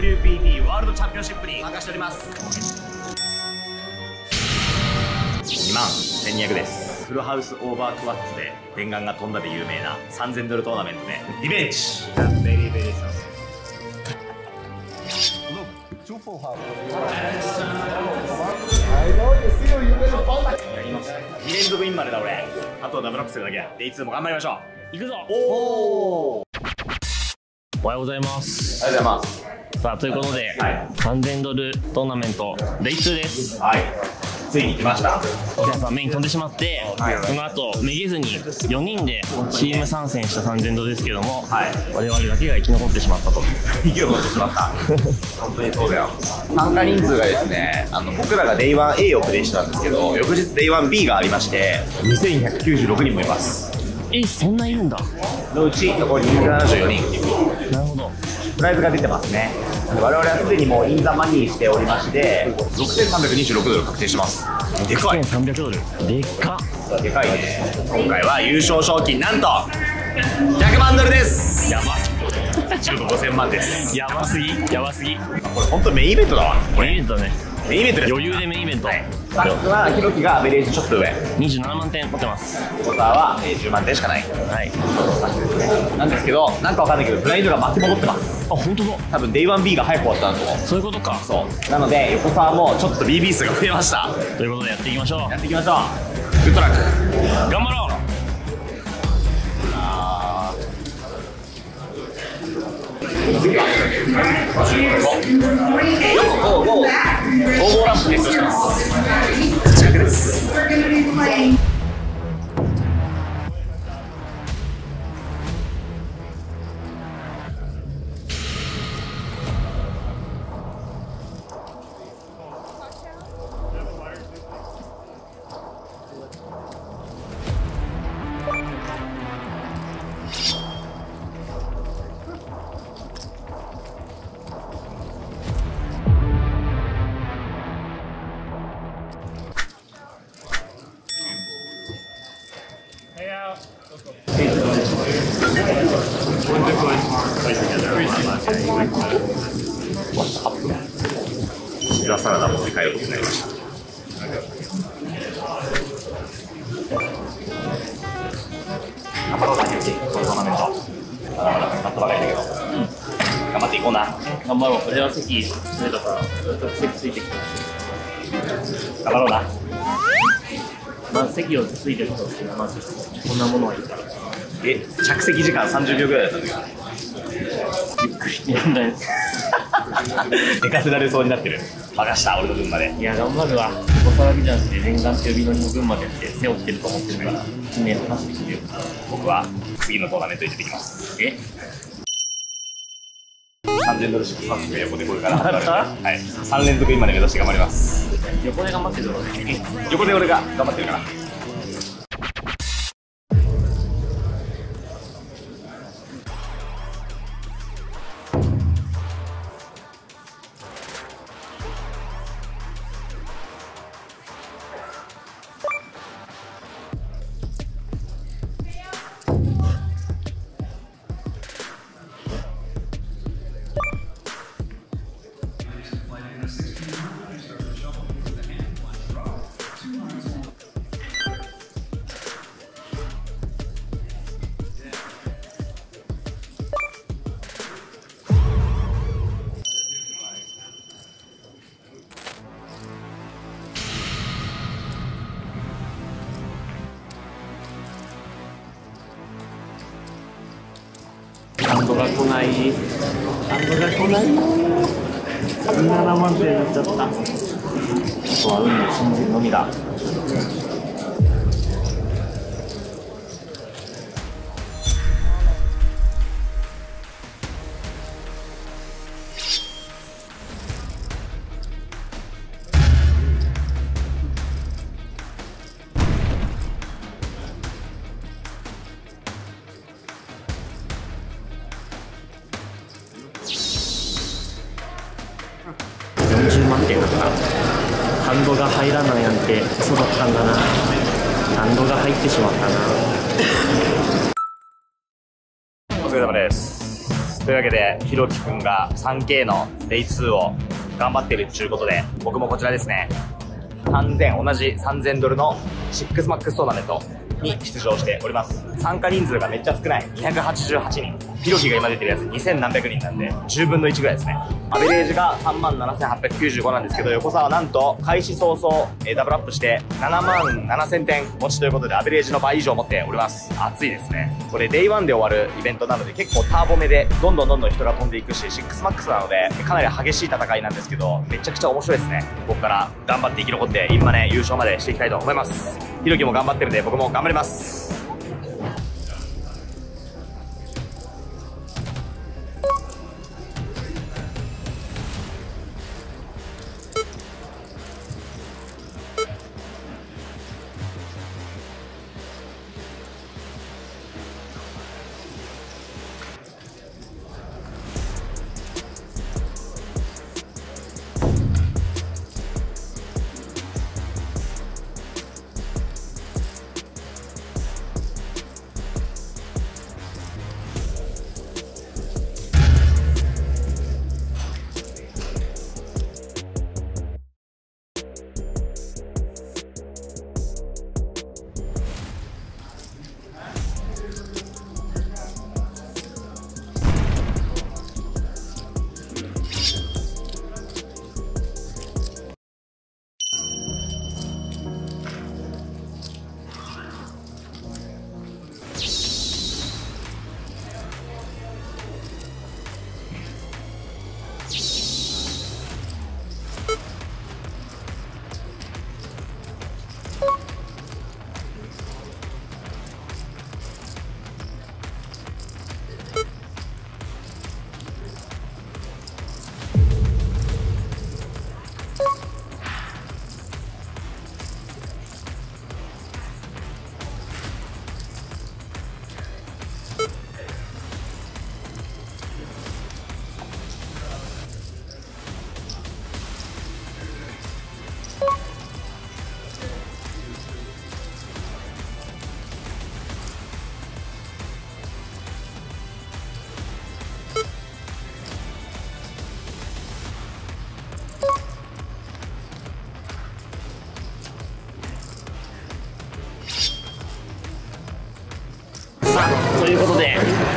WPT ワールドチャンピオンシップに参加しております。2万1200です。フルハウスオーバークワッツで電眼が飛んだで有名な3000ドルトーナメントでリベンジ。ベリーベリーショ I know you see you better fall back. やりました2連続インまでだ俺。あとはダブルアップするだけや。デイ2も頑張りましょう。いくぞ。おおおはようございます。ありがとうございますさあ、ということで、はい。3000ドルトーナメント、デイ2です。はい。ついに来ました。お客さん、目に飛んでしまって、その後、めげずに4人でチーム参戦した3000ドルですけども、はい。我々だけが生き残ってしまったと。生き残ってしまった。本当にそうだよ。参加人数がですねあの僕らが Day1A をプレイしたんですけど翌日 Day1B がありまして2196人もいます。え、そんないるんだ。のうち残り274人。なるほど。プライズが出てますね我々はすでにもうインザマニーしておりまして6326ドル確定してますでかい1300ドル。でっか。でかいね今回は優勝賞金なんと100万ドルですやば。1億5000万ですやばすぎ。やばすぎ。これ本当メインイベントだわメインイベントだね。メインイベントです余裕でメインイベント。スタッフはヒロキがアベレージちょっと上27万点持ってます。コタはえー10万点しかないはい。なんですけどなんかわかんないけどブラインドが巻き戻ってますあ、本当だ。多分 Day1B が早く終わったんだと思うそういうことか。そうなので横澤もちょっと BB 数が増えましたということでやっていきましょう。やっていきましょうグッドラック頑張ろうあーおおおおおおランプテストしてます近くです We're going to be 頑張っていこうな頑張ろう。俺は席ずれたから、席ついてきた。頑張ろうなまず席をついてる人っていうのはまずこんなものはいいから。え、着席時間30秒ぐらいだったんだけゆっくりやんない寝かせられそうになってる任した、俺の分までいや、頑張るわ。小騒ぎじゃなくて、念願って呼び乗りの分までやって背負ってると思ってるから、記念話してきてよ。僕は次のトーナメントに出てきますえ？3000ドルシップサックが横でこれから。はい、3連続今で目指して頑張ります。横で頑張ってるの横で俺が頑張ってるからハンドが来ない。ハンドが来ない。7万点になっちゃった。あとは運を信じるのみだ。40万点だったハンドが入らないなんて嘘だったんだなハンドが入ってしまったなお疲れ様ですますというわけでひろきくんが 3K の Day2 を頑張ってるっちゅうことで僕もこちらですね3000同じ3000ドルの 6MAX トーナメントに出場しております参加人数がめっちゃ少ない288人ひろきが今出てるやつ2000何百人なんで10分の1ぐらいですね。アベレージが3万7895なんですけど横澤はなんと開始早々、えダブルアップして7万7000点持ちということでアベレージの倍以上持っております。熱いですね。これ Day1 で終わるイベントなので結構ターボ目でどんどんどんどん人が飛んでいくし 6MAX なのでかなり激しい戦いなんですけどめちゃくちゃ面白いですね。ここから頑張って生き残ってインマネ優勝までしていきたいと思います。ひろきも頑張ってるんで僕も頑張ります。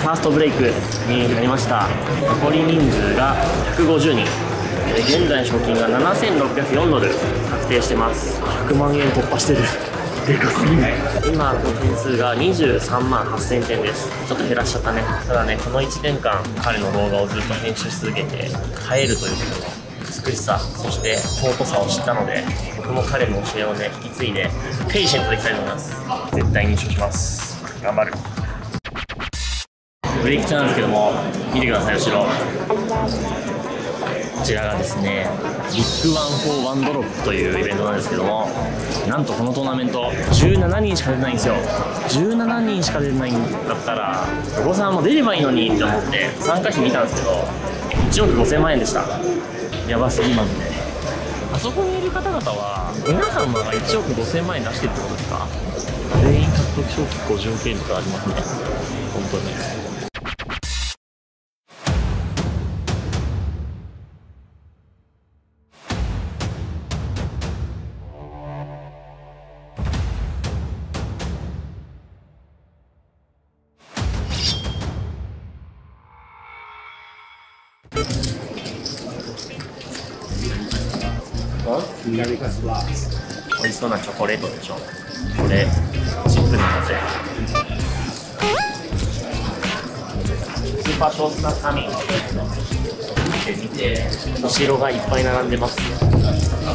ファーストブレイクになりました。残り人数が150人えー現在賞金が7604ドル。確定してます。100万円突破してる。でかすぎない。今の点数が23万8000点です。ちょっと減らしちゃったね。ただねこの1年間彼の動画をずっと編集し続けて耐えるということの美しさそして尊さを知ったので僕も彼の教えをね引き継いで patient でいきたいと思います。絶対に優勝します。頑張るブレイク中なんですけども見てください後ろ。こちらがですねビッグワン・フォー・ワンドロップというイベントなんですけどもなんとこのトーナメント17人しか出ないんですよ。17人しか出ないんだったらお子さんも出ればいいのにって思って参加費見たんですけど1億5000万円でした。やばすぎマジで。あそこにいる方々は皆様が1億5000万円出してるってことですか？全員獲得賞金50億円とかありますね。本当に。美味しそうなチョコレートでしょ。これチップに乗せスーパートースターサミン見て見て。後ろがいっぱい並んでます。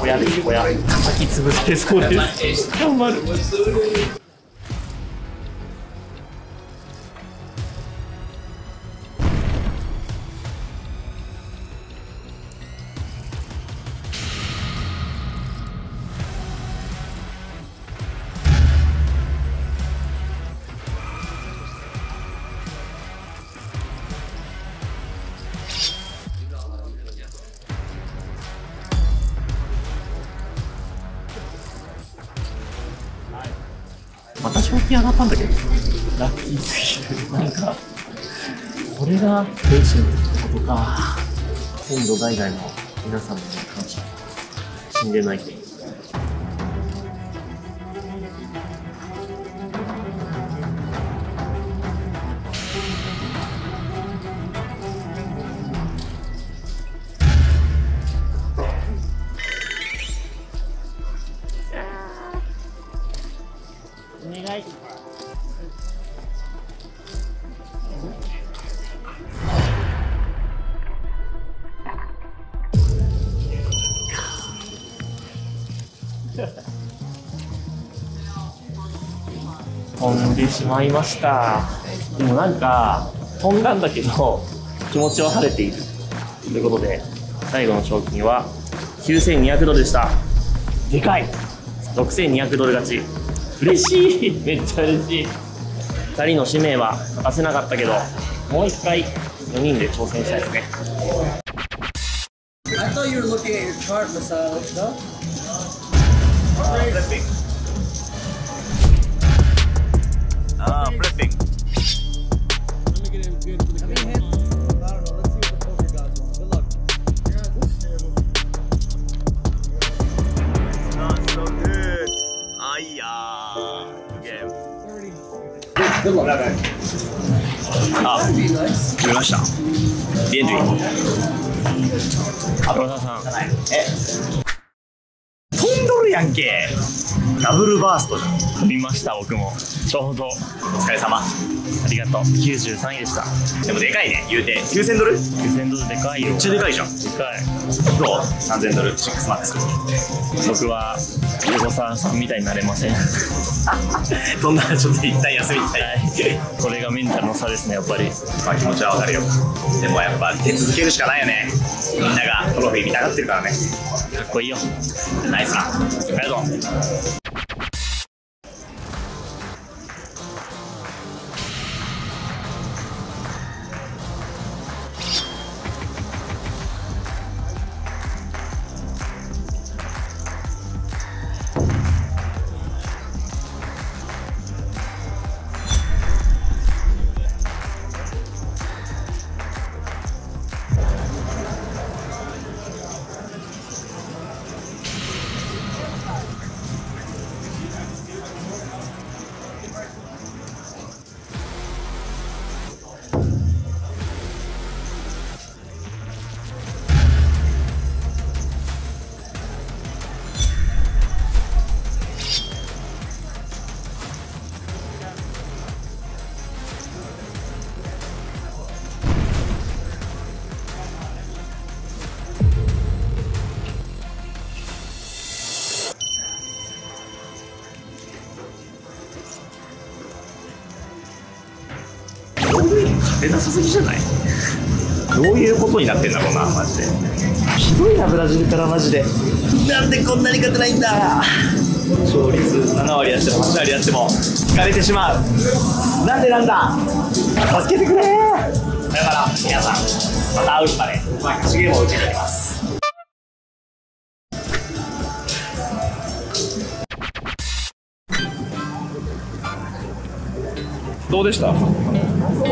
小屋です小屋叩き潰されそうです。頑張るまた賞金上がったんだけど。ラッキーすぎる。なんかこれがレーシングってことか。先祖代々の皆さんに感謝死んでないけど。願い。飛んでしまいました。でもなんか飛んだんだけど気持ちは晴れているということで最後の賞金は9200ドルでした。でかい。6200ドル勝ち。嬉しいめっちゃ嬉しい二人の使命は果たせなかったけどもう一回4人で挑戦したいですね。Yeah. あ、見ました。ビエントリー。黒田さんえやんけ。ダブルバーストじゃん。見ました僕も。ちょうど。お疲れ様。ありがとう。93位でした。でもでかいね。言うて。9000ドル？めっ9000ドルでかいよ。ちゃでかいじゃん。でかい。どう？3000ドル。6マックス。僕は横澤さんみたいになれません。は飛んだらちょっと一旦休みたい。い。これがメンタルの差ですねやっぱり。まあ気持ちはわかるよ。でもやっぱ出続けるしかないよね。みんながトロフィー見たがってるからねかっこいいよナイスなさすぎじゃない？どういうことになってんだろうなマジで。ひどいなブラジルからマジで。なんでこんなに勝てないんだ？勝率7割やっても8割やっても疲れてしまう。なんでなんだ？助けてくれだから皆さんまた会う日まで勝ちゲームを打ちに行きます。どうでした？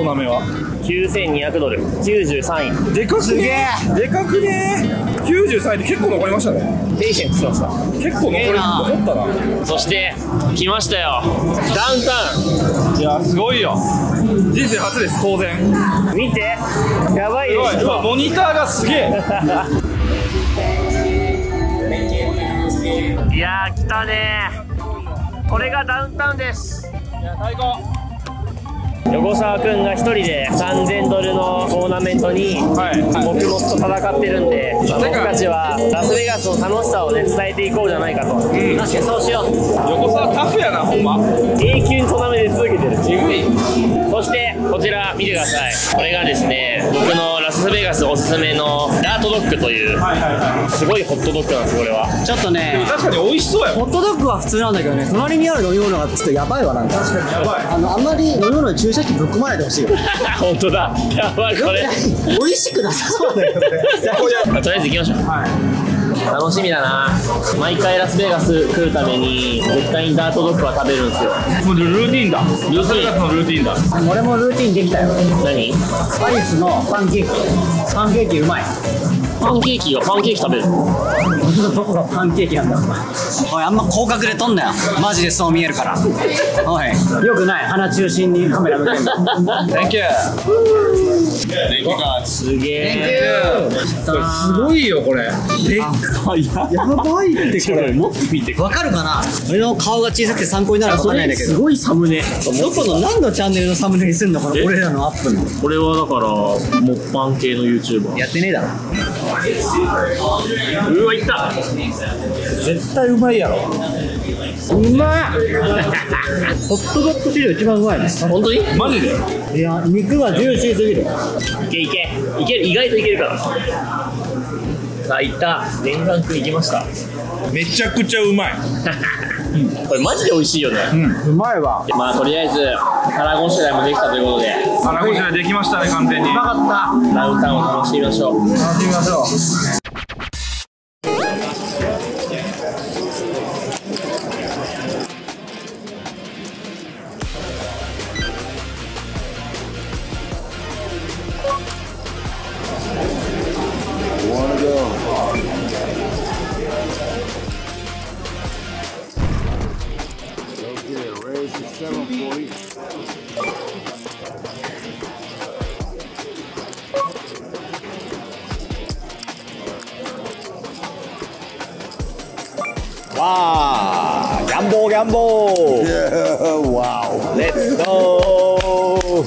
トナメは9200ドル。93位でかくね？でかくね？93位で結構残りましたね。 patient しました。結構残り残ったな。そして来ましたよ。ダウンタいやすごいよ。人生初です当然。ウン見て。やばいでしょい。モニターがすげえ。いやー来たねこれがダウンタウンです。いや最高横澤君が一人で3000ドルのトーナメントにはい。黙々と戦ってるんで、僕たちはラスベガスの楽しさをね伝えていこうじゃないかと、確かにそうしよう。横澤タフやなほんま。永久にトーナメントで続けてる。えぐいそしてこちら見てください。これがですね僕のラスベガスおすすめのダートドッグというはいはいはすごいホットドッグなんですこれは。ちょっとねい確かに美味しそうや。ホットドッグは普通なんだけどね隣にある飲み物がちょっとやばいわなんか。確かにやばい。あのあんまり飲み物に注射器ぶっ込まないでほしいよ。本当だ。やばいこれ。美味しくなさそうだよね。まあとりあえず行きましょう楽しみだな。毎回ラスベガス来るために絶対にダートドッグは食べるんですよ。もうルーティンだ。ルーティン。のルーティンだ。俺もルーティンできたよ。何？アイスのパンケーキ。パンケーキうまいパンケーキがパンケーキ食べる。どこがパンケーキなんだおいあんま広角で撮んなよ。マジでそう見えるから。おい。よくない鼻中心にカメラ向けるの Thank you すげえ。これすごいよこれ。でっかいややばいってこれ持ってみて。わかるかな？俺の顔が小さくて参考になるかわかんないんだけど。すごいサムネどこの何のチャンネルのサムネにすんのこのえ俺らのアップのこれはだからモッパン系の YouTuber やってねえだろうわいった。絶対うまいやろ。うまっホットドッグ史上一番うまいね。本当に？マジで？いや肉がジューシーすぎる。いけいけ。いける。意外といけるから。さあいった。念願くんいきました。めちゃくちゃうまい これマジで美味しいよね、うまいわ。まあとりあえずタラゴン次第もできたということで。腹ごしらえできましたね完全に。うまかったダウンタウンを楽しみましょう。楽しみましょう 와, 얌복 얌복. Yeah, wow. Let's go.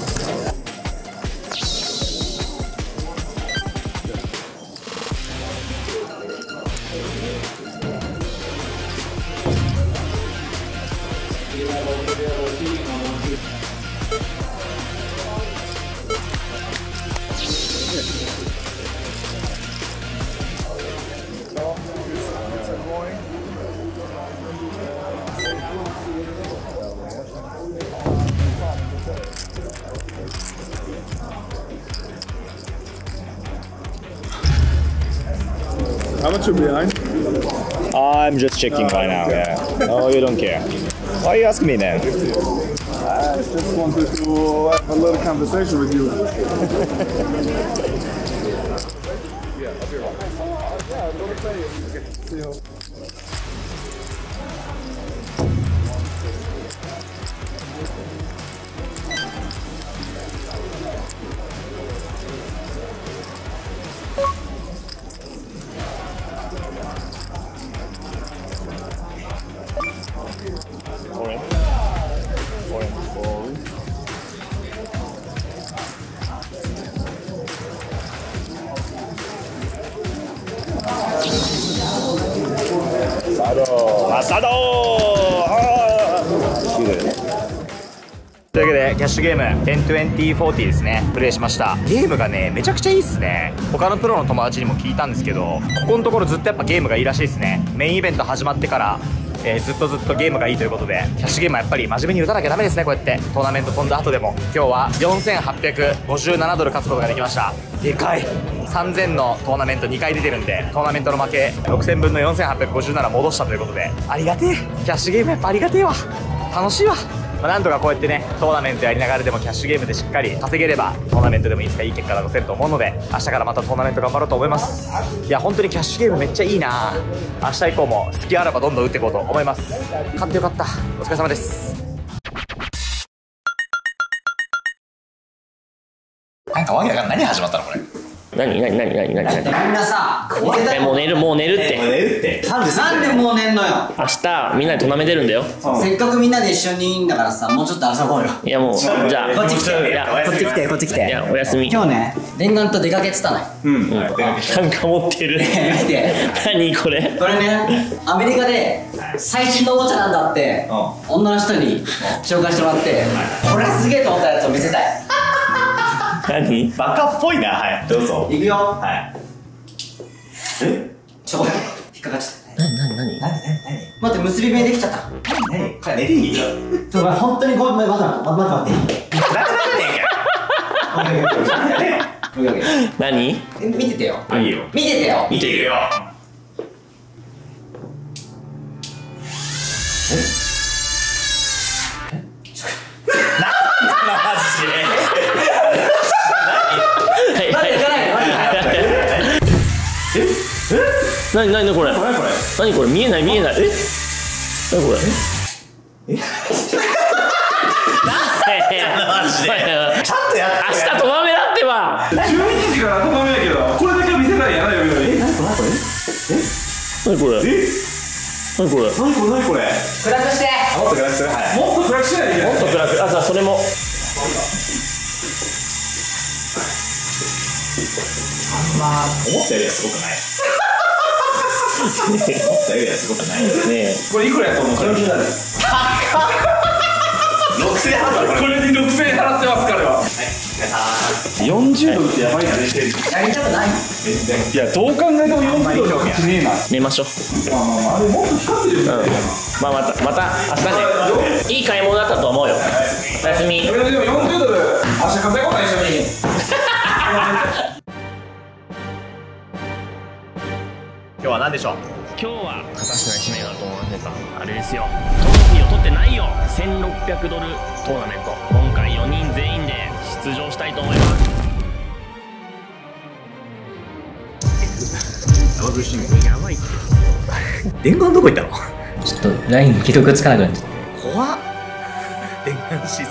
How much are behind? I'm just checking right now, care. yeah. oh, you don't care. Why are you asking me then? I just wanted to have a little conversation with you. yeah, I'll be right back. Yeah, don't. Okay, see you. あーというわけでキャッシュゲーム102040ですね。プレイしました。ゲームがねめちゃくちゃいいっすね。他のプロの友達にも聞いたんですけどここのところずっとやっぱゲームがいいらしいですね。メインイベント始まってからえーずっとずっとゲームがいいということでキャッシュゲームはやっぱり真面目に打たなきゃダメですねこうやって。トーナメント飛んだ後でも。今日は4857ドル勝つことができました。でかい。3000のトーナメント2回出てるんでトーナメントの負け6000分の4857戻したということで。ありがてえ。キャッシュゲームやっぱありがてえわ。楽しいわまあ、なんとかこうやってねトーナメントやりながらでもキャッシュゲームでしっかり稼げればトーナメントでもいつか？いい結果が出せると思うので明日からまたトーナメント頑張ろうと思います。いや本当にキャッシュゲームめっちゃいいな。明日以降も隙あらばどんどん打っていこうと思います。勝ってよかった。お疲れ様です。なんかわけわかんない。何始まったのこれ？何何何何何何？みんなさえもう寝るもう寝るって。るって。なんでもう寝んのよ。明日みんなでトーナメ出るんだよ。せっかくみんなで一緒にいいんだからさもうちょっと遊ぼうよ。いやもうじゃあ。こっち来て。いやこっち来てこっち来いてやおやすみ。今日ね念願と出かけてたのよ。なんか持ってる。見て。何これ？これねアメリカで最新のおもちゃなんだって女の人に紹介してもらってこれすげえと思ったやつを見せたい何？バカっぽいな。はい。どうぞ。いくよ。はい。え？ちょっ引っかかっちゃった。何？何？何？何？何？何？待って結び目できちゃった。何？何？これ。寝ていい？ちょっと本当にごめん待って待って待って。待ってなくなえ何？見ててよいいよ見ててよ見てるよえは いまだ行かないまだ行かない え？え？何何これ？何これ？これ？見えない見えない。え？何これ？え？マジでちっとやって。明日とまめだってば。時からだけどこれだけは見せないやなよえ？何これ？何これ？え？何これ？え？何これ？何これ？何これ？暗くして。もっと暗くはい。もっと暗くしない。もっと暗く。あじゃあそれも。思ったよりはすごくない。思ったよりはすごくないね。えこれいくらやと思う？これ6000円払ったこれに6000円払ってます彼は。40ドルってやばいなねやりたくないいやどう考えても40ドルはしねえな寝ましょう。まあまあまあ。あれもっと光ってるよねまあまたまた明日ね。い。い買い物だったと思うよ。おやすみ。でも40ドル明日稼ごうな一緒に 今日は何でしょう？今日は片品一名がと思ってたあれですよ。トロフィーを取ってないよ。1600ドル。トーナメント。今回4人全員で出場したいと思います。やばいって。伝言どこ行ったの？ちょっと LINE 既読つかなくなっちゃった。怖っ。伝言失踪